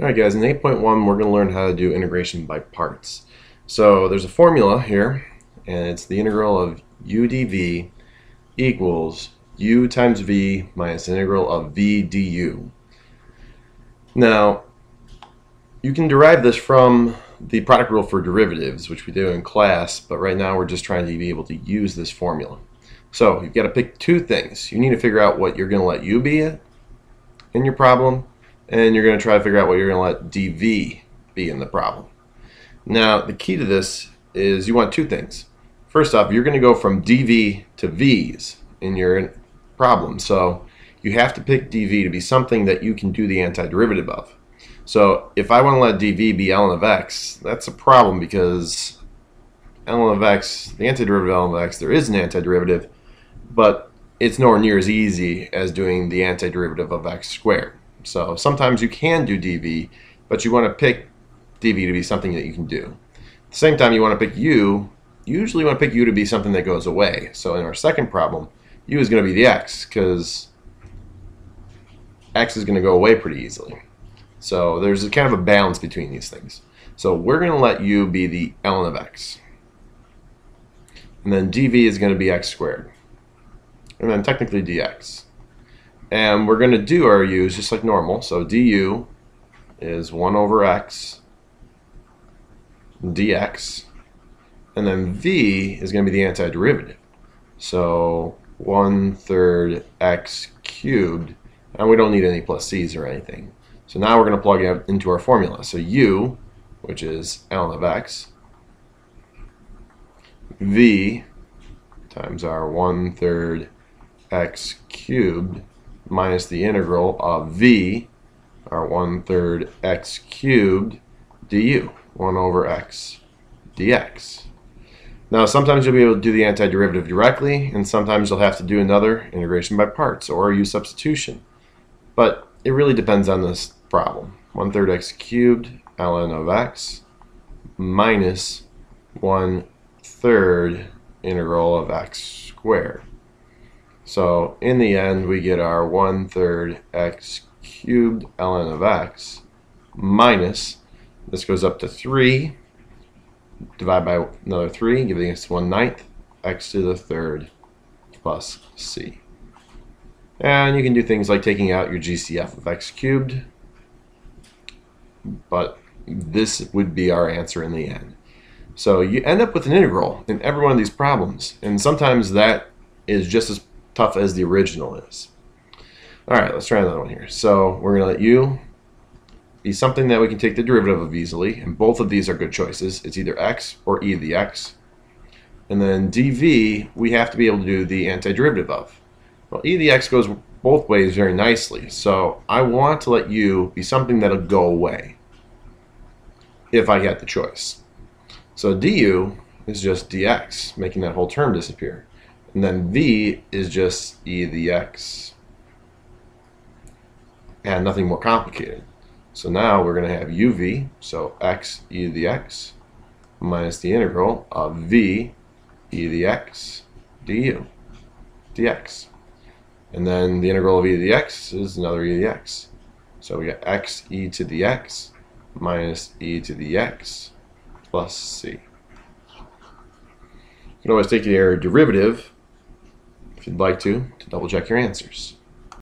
Alright guys, in 8.1 we're going to learn how to do integration by parts. So there's a formula here, and it's the integral of u dv equals u times v minus integral of v du. Now, you can derive this from the product rule for derivatives, which we do in class, but right now we're just trying to be able to use this formula. So you've got to pick two things. You need to figure out what you're going to let u be in your problem, and you're going to try to figure out what you're going to let dv be in the problem. Now, the key to this is you want two things. First off, you're going to go from dv to v's in your problem. So you have to pick dv to be something that you can do the antiderivative of. So if I want to let dv be ln of x, that's a problem because ln of x, the antiderivative of ln of x, there is an antiderivative, but it's nowhere near as easy as doing the antiderivative of x squared. So sometimes you can do dv, but you want to pick dv to be something that you can do. At the same time, you want to pick u, Usually, you want to pick u to be something that goes away. So in our second problem, u is going to be the x, because x is going to go away pretty easily. So there's a kind of a balance between these things. So we're going to let u be the ln of x. And then dv is going to be x squared. And then technically dx. And we're going to do our u's just like normal. So du is 1 over x dx. And then v is going to be the antiderivative. So 1 third x cubed. And we don't need any plus c's or anything. So now we're going to plug it into our formula. So u, which is ln of x, v times our 1 third x cubed minus the integral of v, our 1 third x cubed du, 1 over x dx. Now sometimes you'll be able to do the antiderivative directly, and sometimes you'll have to do another integration by parts or use substitution. But it really depends on this problem. 1 third x cubed ln of x minus 1 third integral of x squared. So in the end, we get our 1 third x cubed ln of x minus, this goes up to 3, divide by another 3, giving us 1 ninth, x to the third plus c. And you can do things like taking out your GCF of x cubed, but this would be our answer in the end. So you end up with an integral in every one of these problems, and sometimes that is just as tough as the original is. All right, let's try another one here. So we're going to let u be something that we can take the derivative of easily, and both of these are good choices. It's either x or e to the x. And then dv, we have to be able to do the antiderivative of. Well, e to the x goes both ways very nicely, so I want to let u be something that'll go away if I get the choice. So du is just dx, making that whole term disappear. And then v is just e to the x. And nothing more complicated. So now we're going to have uv, so x e to the x, minus the integral of v e to the x du dx. And then the integral of e to the x is another e to the x. So we got x e to the x minus e to the x plus c. You can always take your derivative if you'd like to, to double check your answers.